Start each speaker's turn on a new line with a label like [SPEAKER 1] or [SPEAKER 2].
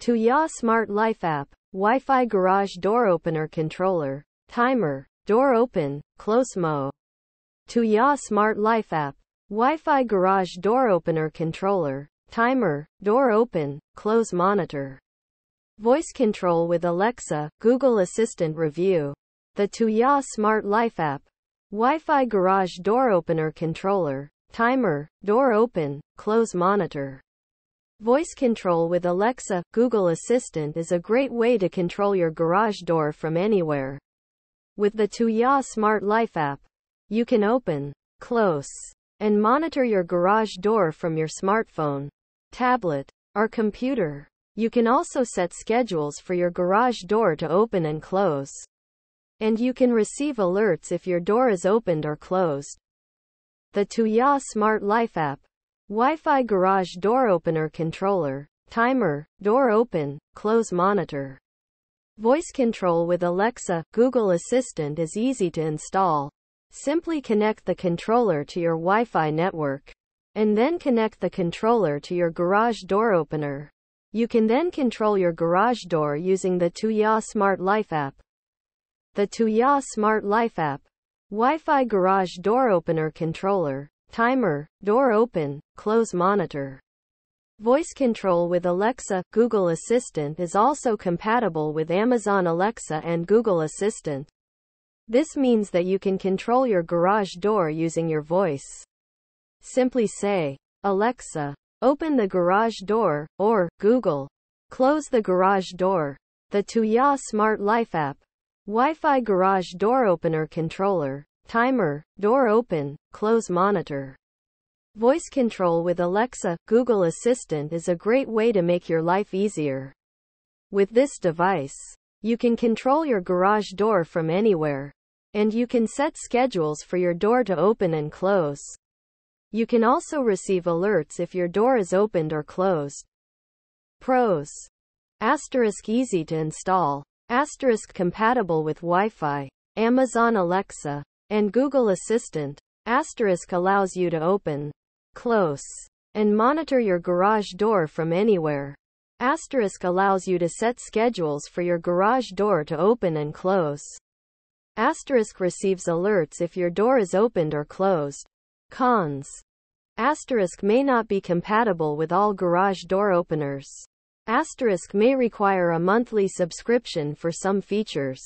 [SPEAKER 1] Tuya Smart Life app, Wi-Fi garage door opener controller, timer, door open, close mo. Tuya Smart Life app, Wi-Fi garage door opener controller, timer, door open, close monitor. Voice control with Alexa, Google Assistant review. The Tuya Smart Life app, Wi-Fi garage door opener controller, timer, door open, close monitor. Voice control with Alexa, Google Assistant is a great way to control your garage door from anywhere. With the Tuya Smart Life app, you can open, close, and monitor your garage door from your smartphone, tablet, or computer. You can also set schedules for your garage door to open and close. And you can receive alerts if your door is opened or closed. The Tuya Smart Life app, Wi-Fi garage door opener controller, timer, door open, close monitor. Voice control with Alexa, Google Assistant is easy to install. Simply connect the controller to your Wi-Fi network. And then connect the controller to your garage door opener. You can then control your garage door using the Tuya Smart Life app. The Tuya Smart Life app, Wi-Fi garage door opener controller, timer, door open, close monitor. Voice control with Alexa, Google Assistant is also compatible with Amazon Alexa and Google Assistant. This means that you can control your garage door using your voice. Simply say, Alexa, open the garage door, or, Google, close the garage door. The Tuya Smart Life app, Wi-Fi garage door opener controller, timer, door open, close monitor. Voice control with Alexa, Google Assistant is a great way to make your life easier. With this device, you can control your garage door from anywhere. And you can set schedules for your door to open and close. You can also receive alerts if your door is opened or closed. Pros. Asterisk easy to install. Asterisk compatible with Wi-Fi, Amazon Alexa, and Google Assistant. Asterisk allows you to open, close, and monitor your garage door from anywhere. Asterisk allows you to set schedules for your garage door to open and close. Asterisk receives alerts if your door is opened or closed. Cons. Asterisk may not be compatible with all garage door openers. Asterisk may require a monthly subscription for some features.